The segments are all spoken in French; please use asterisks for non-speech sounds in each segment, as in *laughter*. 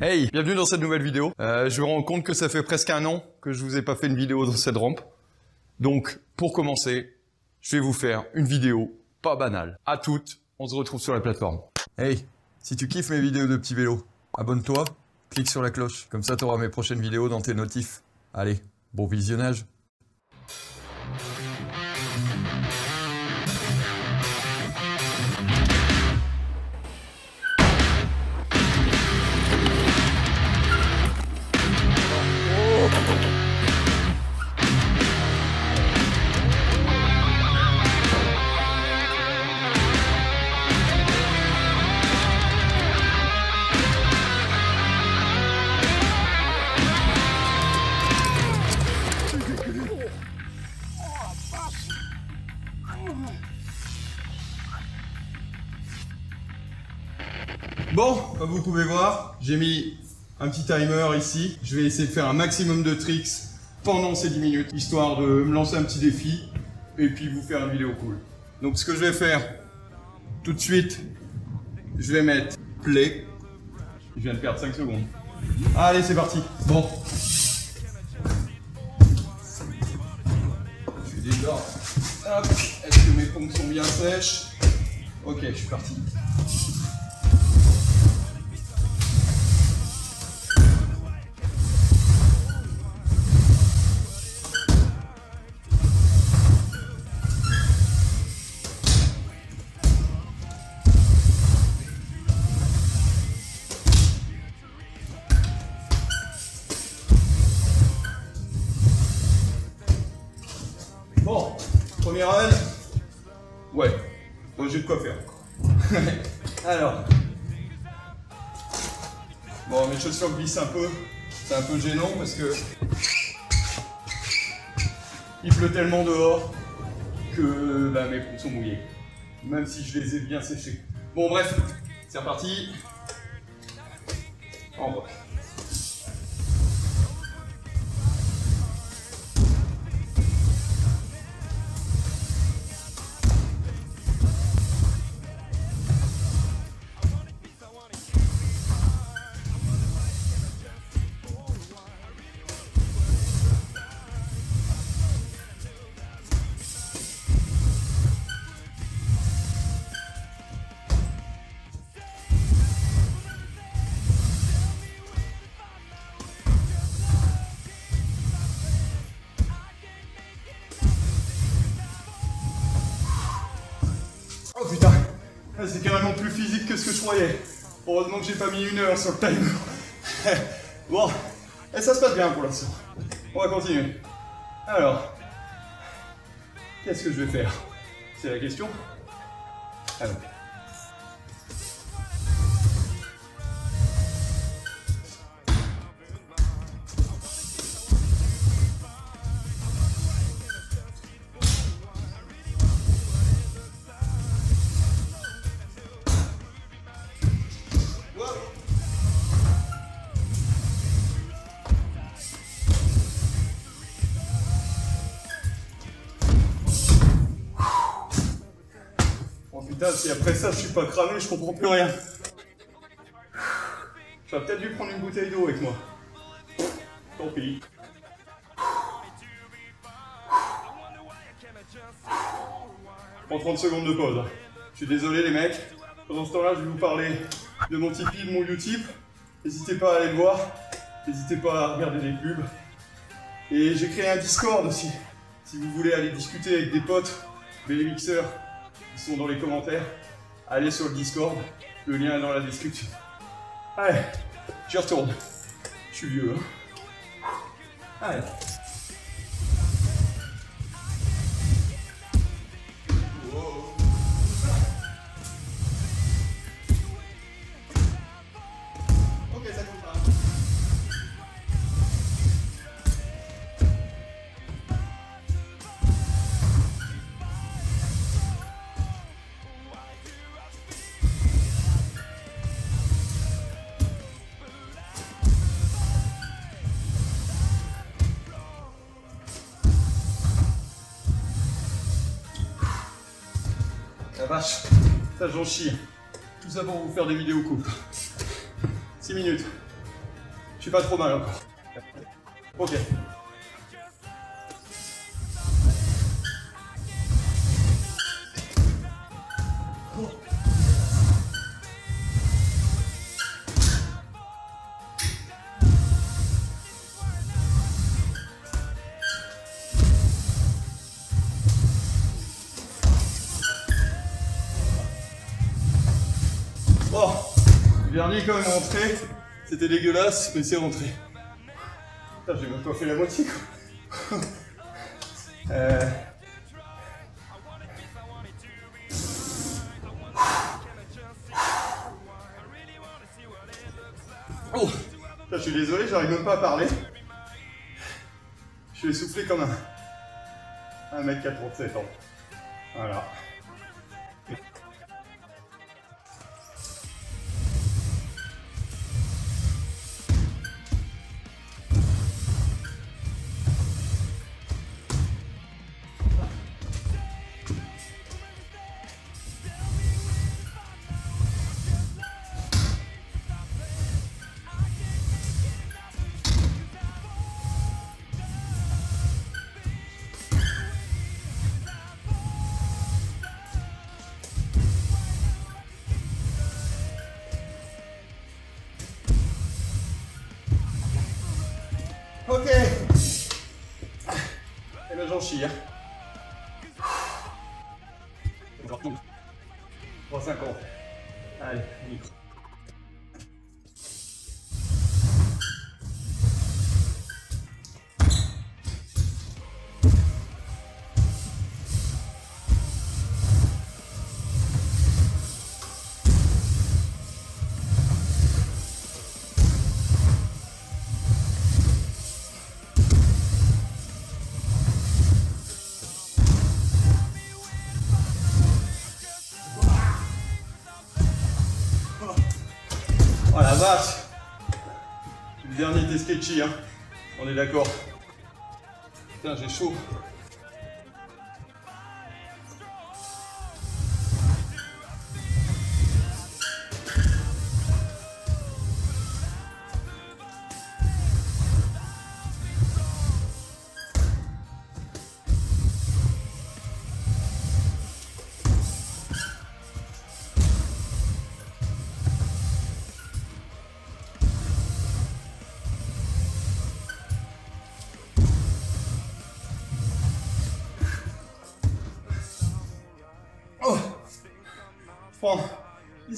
Hey, bienvenue dans cette nouvelle vidéo. Euh, je me rends compte que ça fait presque un an que je vous ai pas fait une vidéo dans cette rampe. Donc, pour commencer, je vais vous faire une vidéo pas banale. À toutes, on se retrouve sur la plateforme. Hey, si tu kiffes mes vidéos de petits vélos, abonne-toi, clique sur la cloche. Comme ça, tu auras mes prochaines vidéos dans tes notifs. Allez, bon visionnage. Bon, comme vous pouvez voir, j'ai mis un petit timer ici. Je vais essayer de faire un maximum de tricks pendant ces 10 minutes, histoire de me lancer un petit défi et puis vous faire une vidéo cool. Donc ce que je vais faire tout de suite, je vais mettre play. Je viens de perdre 5 secondes. Allez, c'est parti. Bon. Je suis déjà. Hop. Est-ce que mes pompes sont bien sèches? Ok, je suis parti. Bon, mes chaussures glissent un peu. C'est un peu gênant parce que. Il pleut tellement dehors que bah, mes pompes sont mouillées. Même si je les ai bien séchées. Bon, bref, c'est reparti. En bas. Physique que ce que je croyais. Heureusement que j'ai pas mis une heure sur le timer. *laughs* bon, et ça se passe bien pour l'instant. On va continuer. Alors, qu'est-ce que je vais faire? C'est la question? Alors. Oh putain, si après ça je suis pas cramé, je comprends plus rien. J'aurais peut-être dû prendre une bouteille d'eau avec moi. Tant pis. Prends 30 secondes de pause. Je suis désolé les mecs. Pendant ce temps-là, je vais vous parler de mon Tipeee, de mon Utip. N'hésitez pas à aller le voir. N'hésitez pas à regarder les pubs. Et j'ai créé un Discord aussi. Si vous voulez aller discuter avec des potes, les mixeurs, ils sont dans les commentaires. Allez sur le Discord, le lien est dans la description. Allez, j'y retourne. Je suis vieux. Hein. Allez. Ça j'en chie. Tout ça pour vous faire des vidéos courtes. 6 minutes. Je suis pas trop mal encore. Ok. Le dernier quand même rentré. C'était dégueulasse, mais c'est rentré. Putain, j'ai même pas fait la moitié quoi. *laughs* Euh... Oh, je suis désolé, j'arrive même pas à parler. Je suis essoufflé comme un 1m87 ans. Voilà. Hein. 3,50. Allez, micro. Le dernier était sketchy, hein. On est d'accord. Putain, j'ai chaud.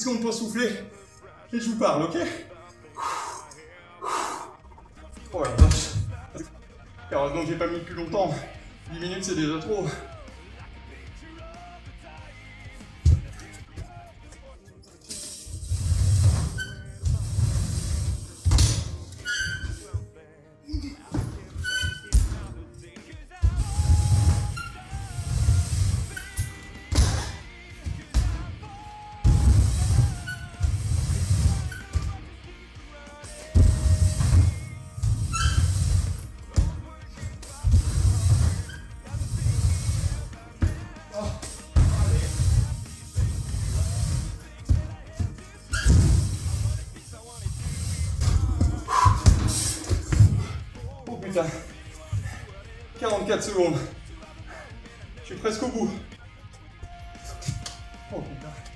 Secondes pour souffler? Et je vous parle, ok? Oh la vache Heureusement que j'ai pas mis plus longtemps. 10 minutes c'est déjà trop. Oh putain 44 secondes. Je suis presque au bout. Oh putain.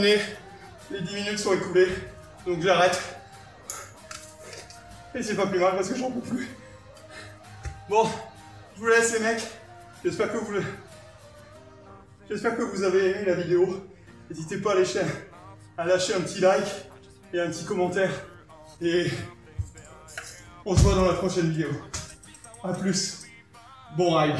Les 10 minutes sont écoulées, donc j'arrête. Et c'est pas plus mal parce que j'en peux plus. Bon, je vous laisse les mecs. J'espère que vous le... J'espère que vous avez aimé la vidéo. N'hésitez pas à lâcher, à lâcher un petit like et un petit commentaire. Et on se voit dans la prochaine vidéo. A plus. Bon ride.